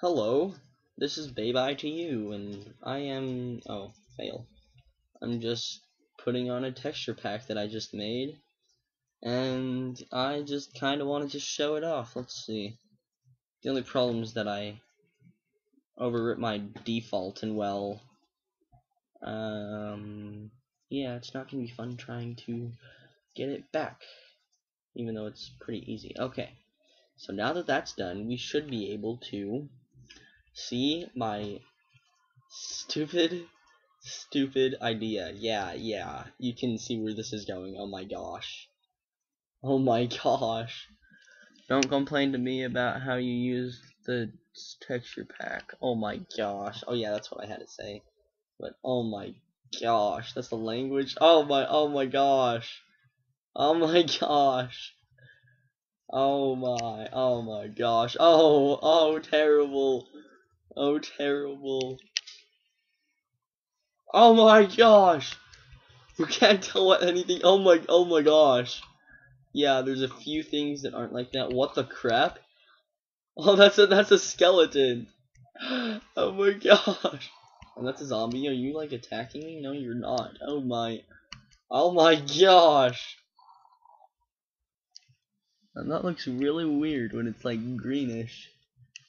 Hello, this is Babe to you, and I am, oh, fail. I'm just putting on a texture pack that I just made, and I just kind of wanted to show it off. Let's see. The only problem is that I overwrit my default, and well, um, yeah, it's not to be fun trying to get it back, even though it's pretty easy. Okay, so now that that's done, we should be able to See my stupid, stupid idea. Yeah, yeah. You can see where this is going. Oh my gosh. Oh my gosh. Don't complain to me about how you use the texture pack. Oh my gosh. Oh yeah, that's what I had to say. But oh my gosh, that's the language. Oh my, oh my gosh. Oh my gosh. Oh my, oh my gosh. Oh, oh, terrible. Oh, terrible. Oh my gosh! You can't tell what anything. Oh my, oh my gosh. Yeah, there's a few things that aren't like that. What the crap? Oh, that's a that's a skeleton. Oh my gosh. And that's a zombie. Are you like attacking me? No, you're not. Oh my. Oh my gosh. And that looks really weird when it's like greenish.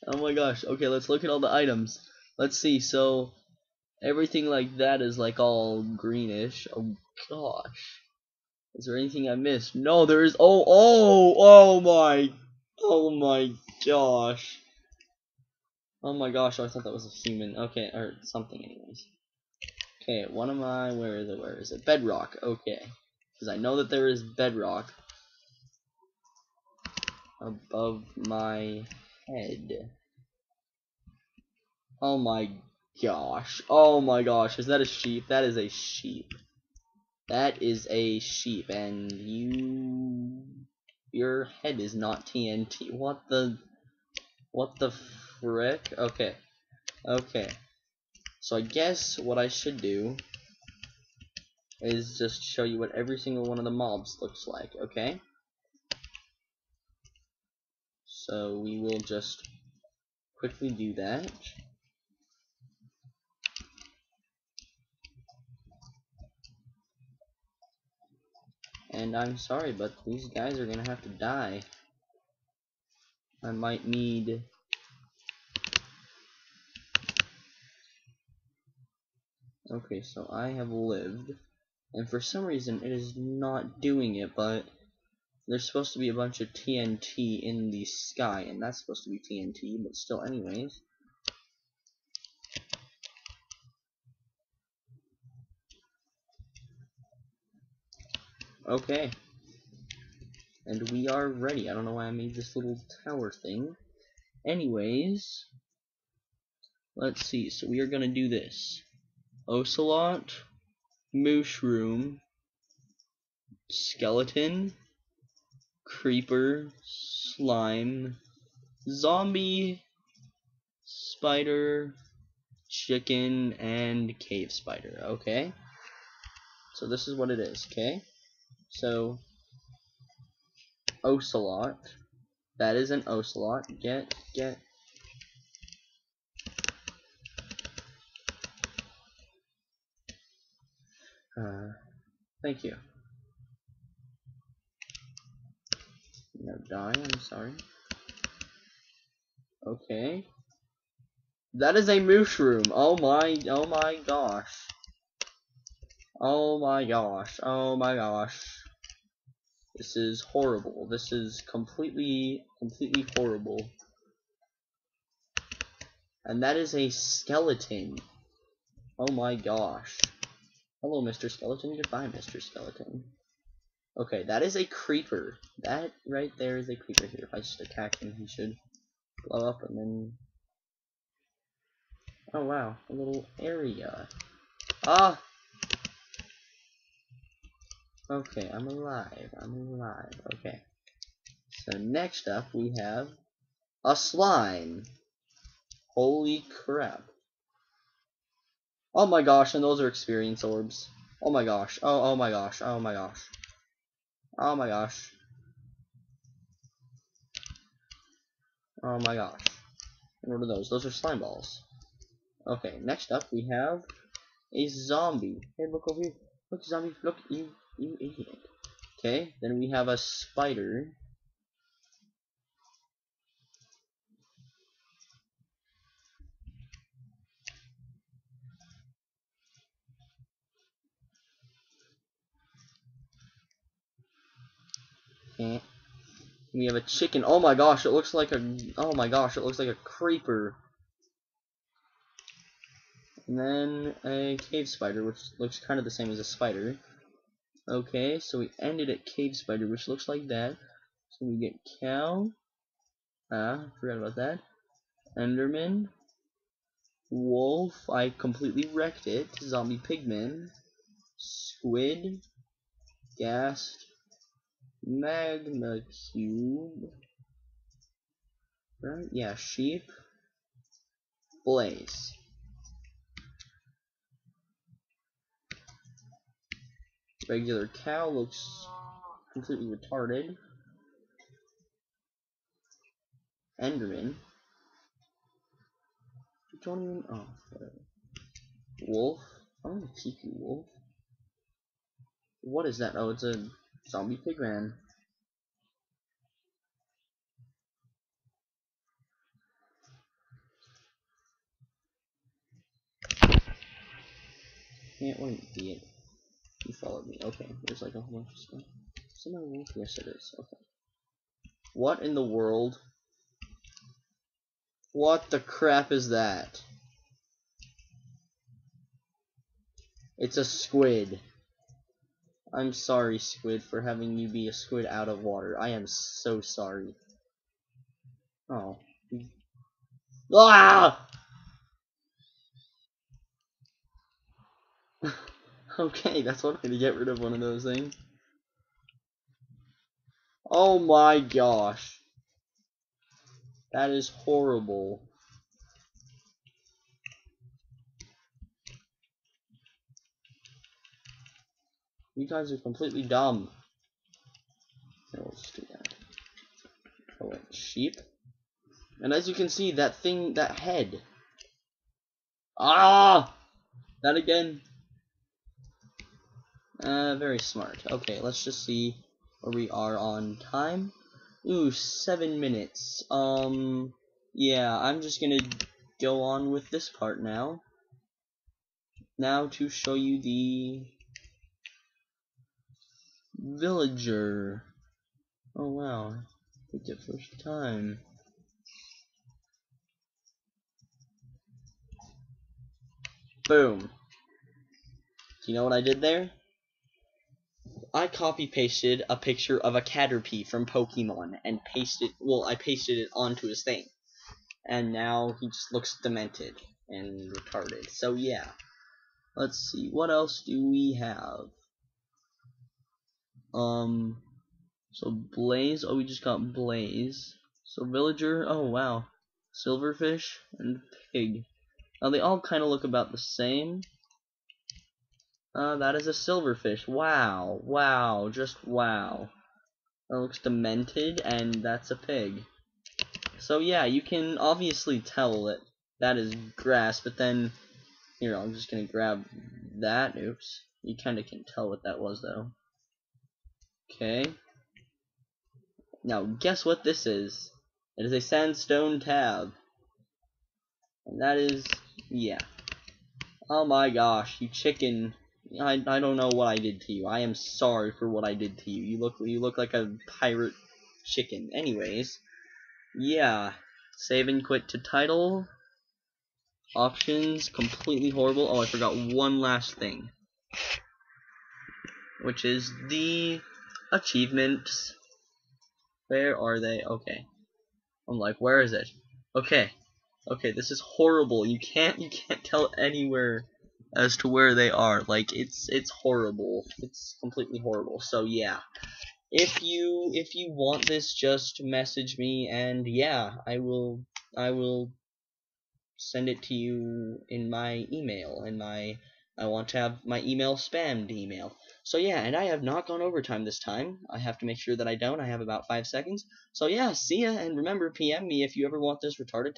Oh my gosh. Okay, let's look at all the items. Let's see. So everything like that is like all greenish. Oh gosh. Is there anything I missed? No, there is. Oh, oh, oh my. Oh my gosh. Oh my gosh, I thought that was a human. Okay, or something anyways. Okay, one of my, where is it, where is it? Bedrock, okay. Because I know that there is bedrock above my head. Oh my gosh. Oh my gosh. Is that a sheep? That is a sheep. That is a sheep. And you... Your head is not TNT. What the... What the frick? Okay. Okay. So I guess what I should do is just show you what every single one of the mobs looks like, okay? So we will just quickly do that. And I'm sorry, but these guys are gonna have to die. I might need... Okay, so I have lived. And for some reason, it is not doing it, but there's supposed to be a bunch of TNT in the sky, and that's supposed to be TNT, but still anyways. Okay. And we are ready. I don't know why I made this little tower thing. Anyways, let's see. So we are going to do this. Ocelot, Mushroom, Skeleton, creeper, slime, zombie, spider, chicken, and cave spider, okay? So this is what it is, okay? So, ocelot, that is an ocelot, get, get, uh, thank you. No, die, I'm sorry. Okay. That is a mushroom. Oh my, oh my gosh. Oh my gosh. Oh my gosh. This is horrible. This is completely, completely horrible. And that is a skeleton. Oh my gosh. Hello, Mr. Skeleton. Goodbye, Mr. Skeleton. Okay, that is a creeper. That right there is a creeper here. If I just attack him, he should blow up and then... Oh wow, a little area. Ah! Okay, I'm alive. I'm alive. Okay. So next up we have a slime. Holy crap. Oh my gosh, and those are experience orbs. Oh my gosh. Oh, oh my gosh. Oh my gosh. Oh my gosh. Oh my gosh. And what are those? Those are slime balls. Okay, next up we have a zombie. Hey, look over here. Look, zombie. Look, you, you idiot. Okay, then we have a spider. Okay. We have a chicken. Oh my gosh, it looks like a. Oh my gosh, it looks like a creeper. And then a cave spider, which looks kind of the same as a spider. Okay, so we ended at cave spider, which looks like that. So we get cow. Ah, forgot about that. Enderman. Wolf. I completely wrecked it. Zombie pigman. Squid. Ghast. Magma cube. Right? Yeah, sheep. Blaze. regular cow looks completely retarded. Enderman. Don't even. Oh, whatever. Wolf. I'm gonna keep you, Wolf. What is that? Oh, it's a zombie pigman. Can't wait it. You followed me. Okay, there's like a whole bunch of stuff. Someone Yes, it is. Okay. What in the world? What the crap is that? It's a squid. I'm sorry, squid, for having you be a squid out of water. I am so sorry. Oh. Ah! Okay, that's one way to get rid of one of those things. Oh my gosh. That is horrible. You guys are completely dumb. No, let's do that. Oh wait, sheep. And as you can see, that thing, that head. Ah! That again. Uh, very smart. Okay, let's just see where we are on time. Ooh, seven minutes. Um, yeah, I'm just gonna go on with this part now. Now to show you the villager. Oh wow, picked it first time. Boom. Do you know what I did there? I copy pasted a picture of a Caterpie from Pokemon and pasted it. well I pasted it onto his thing. And now he just looks demented and retarded. So yeah. Let's see, what else do we have? Um so Blaze, oh we just got Blaze. So Villager, oh wow. Silverfish and Pig. Now they all kinda look about the same. Uh, that is a silverfish. Wow. Wow. Just wow. That looks demented, and that's a pig. So yeah, you can obviously tell that that is grass, but then, here, I'm just gonna grab that. Oops. You kinda can tell what that was, though. Okay. Now, guess what this is? It is a sandstone tab. And that is, yeah. Oh my gosh, you chicken. I I don't know what I did to you. I am sorry for what I did to you. You look you look like a pirate chicken. Anyways, yeah. Save and quit to title. Options completely horrible. Oh, I forgot one last thing. Which is the achievements. Where are they? Okay. I'm like, where is it? Okay. Okay, this is horrible. You can't you can't tell anywhere as to where they are. Like it's it's horrible. It's completely horrible. So yeah. If you if you want this just message me and yeah, I will I will send it to you in my email in my I want to have my email spammed email. So yeah, and I have not gone overtime this time. I have to make sure that I don't. I have about five seconds. So yeah, see ya, and remember, PM me if you ever want this retarded text.